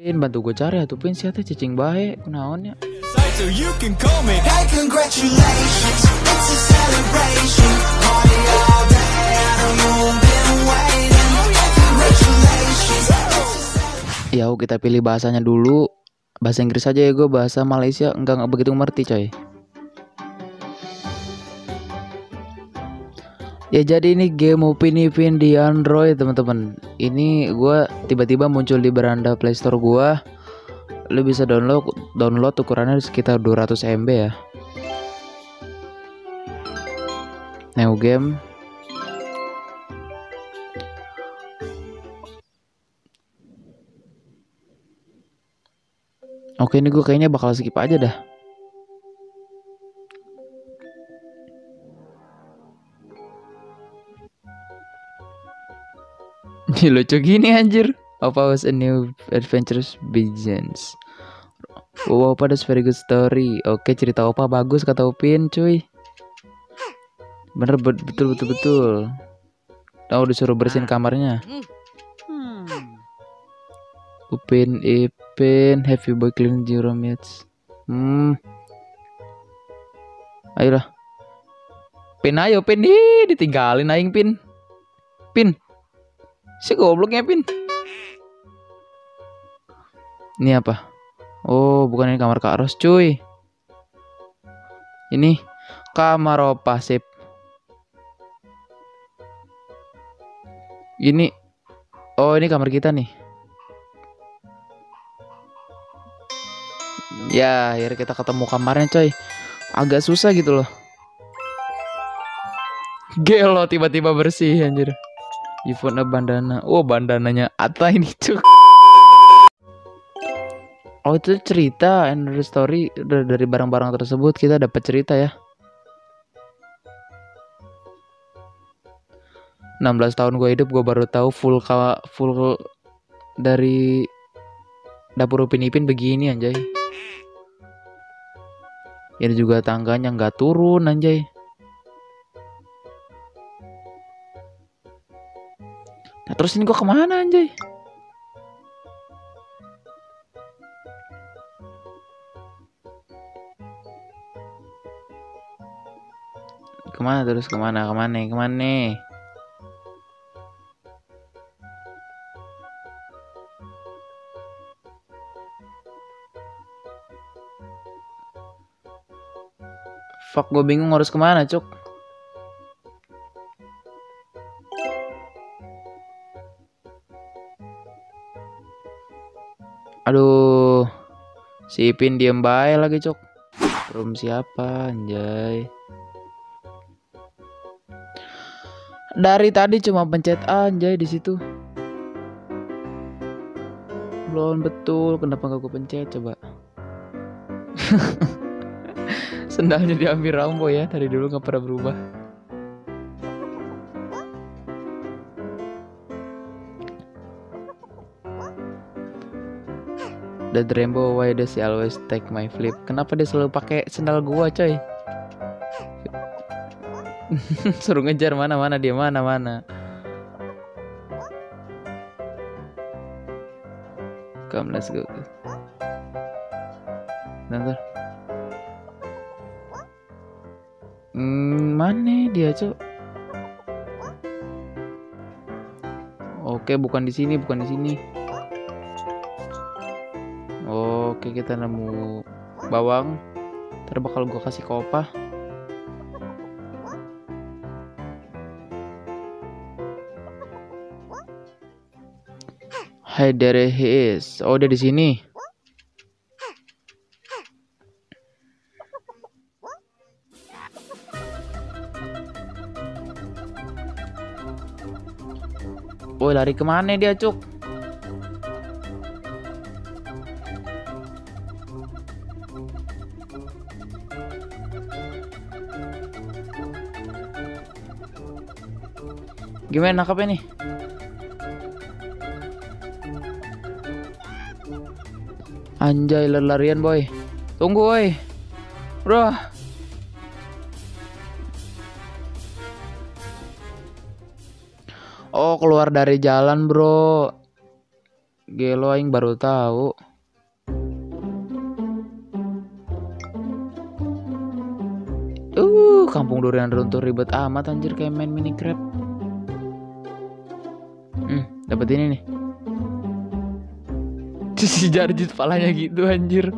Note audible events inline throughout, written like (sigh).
Pin bantu gue cari atuh pin siapa cacing bae kunaon ya. So you can call me. Hey, congratulations, it's a celebration. Party all day, I know you've been waiting. Hey, congratulations, it's a celebration. Ya kita pilih bahasanya dulu. Bahasa Inggris aja ya gue bahasa Malaysia enggak nggak begitu ngerti coy. Ya jadi ini game Upin Ipin di Android teman-teman. Ini gue tiba-tiba muncul di beranda Play Store gue. Lu bisa download download ukurannya sekitar 200 MB ya. New game. Oke ini gue kayaknya bakal skip aja dah. (laughs) lucu gini anjir. Apa was a new adventures begins? Wow, pada very good story. Oke, cerita opa bagus kata Upin, cuy. Bener bet- betul betul betul. Oh, disuruh bersihin kamarnya. Upin Ipin, happy boy clean your room yet? Hmm. Ayolah. Pin ayo Pin nih, ditinggalin aing Pin. Pin. Si gobloknya Pin. Ini apa? Oh, bukan ini kamar Kak Ros, cuy. Ini kamar opa sip. Ini Oh, ini kamar kita nih. Ya, akhirnya kita ketemu kamarnya, coy. Agak susah gitu loh. Gelo tiba-tiba bersih anjir. Iphone bandana. Oh, bandananya Atta ini, cuk. Oh, itu cerita and story Da- dari barang-barang tersebut kita dapat cerita ya. 16 tahun gue hidup gue baru tahu full ka- full dari dapur Upin Ipin begini anjay. Ini juga tangganya nggak turun anjay. Nah, terus ini gua ke mana anjay? Ke mana terus ke mana ke mana ke mana? Fuck gue bingung harus ke mana cuk Si Ipin diem bae lagi cuk Room siapa anjay Dari tadi cuma pencet anjay di situ. Belum betul, kenapa gak gue pencet coba? (laughs) Sendalnya diambil Rambo ya, dari dulu nggak pernah berubah. The Rambo, why does he always take my flip? Kenapa dia selalu pakai sendal gua, coy? (laughs) Suruh ngejar mana mana dia mana mana. Come let's go. Bentar. Hmm, mana dia, Cok? Oke, bukan di sini, bukan di sini. Oke, kita nemu bawang. Ntar bakal gua kasih ke. Hai, there he is. Oh, dia di sini. Woi, lari ke mana dia, Cuk? Gimana nangkapnya nih? Anjay lari-larian boy Tunggu boy Bro Oh keluar dari jalan bro Gelo aing baru tahu. Uh, kampung durian runtuh ribet amat anjir kayak main. Hmm, dapat ini nih. (laughs) Si Jarjit palanya gitu anjir.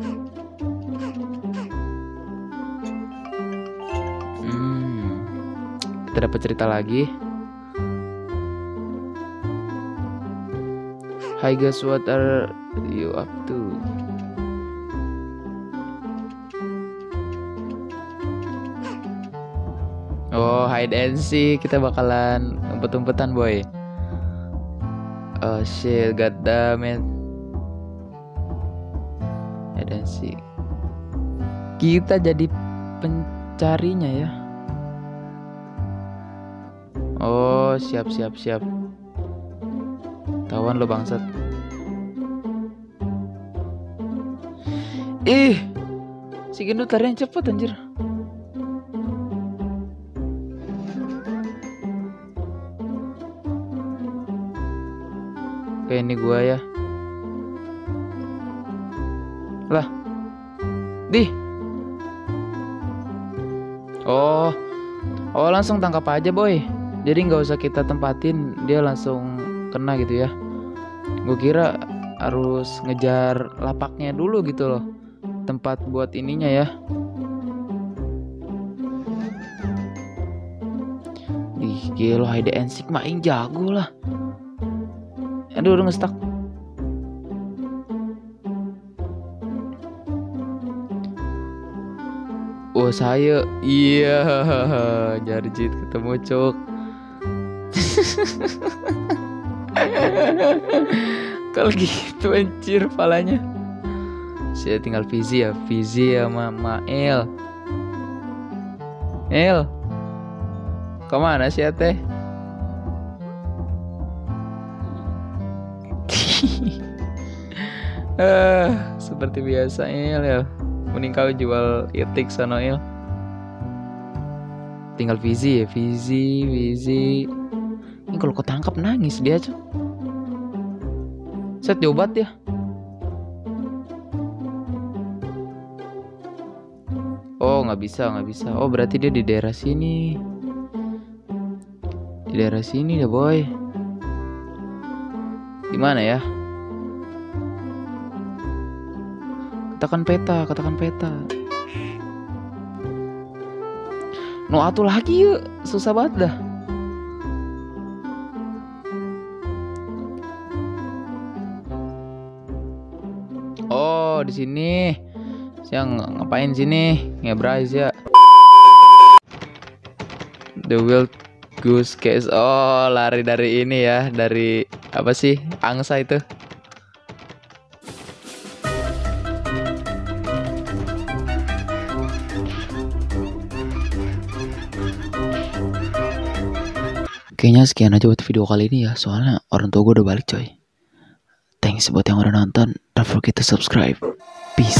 Hmm. Kita dapat cerita lagi. Hi guys, what are you up to? Oh, hide and seek. Kita bakalan umpet-umpetan, boy. Oh shit, god damn it. Kita jadi pencarinya ya. Oh, siap siap siap. Tawan lo bangsat. Ih, si gendut lari yang cepet anjir. Kayak ini gua ya. Lah. Di. Oh. Oh, langsung tangkap aja, boy. Jadi nggak usah kita tempatin, dia langsung kena gitu ya. Gue kira harus ngejar lapaknya dulu gitu loh. Tempat buat ininya ya. Ih, gila hide and seek main jago lah. Aduh, udah ngestak. Oh saya. Iya (laughs) Jarjit ketemu cok (laughs) Kalau gitu anjir palanya. Saya tinggal Fizi ya Fizi sama Mael. El Ke mana sih ya teh (laughs) Eh, seperti biasa Il ya. Mending kau jual itik sana Il. Tinggal Fizi ya, Fizi, Fizi. Ini kalau ketangkap nangis dia cuy. Set diobat ya. Oh nggak bisa nggak bisa. Oh berarti dia di daerah sini. Di daerah sini ya boy. Di mana ya? Katakan peta, katakan peta. No atuh lagi yuk, susah banget dah. Oh, di sini. Siang ngapain sini? Ngebrais ya. The Wild Goose Case. Oh, lari dari ini ya, dari apa sih? Angsa itu. Kayaknya sekian aja buat video kali ini ya, soalnya orang tua gue udah balik coy. Thanks buat yang udah nonton, don't forget to subscribe. Peace.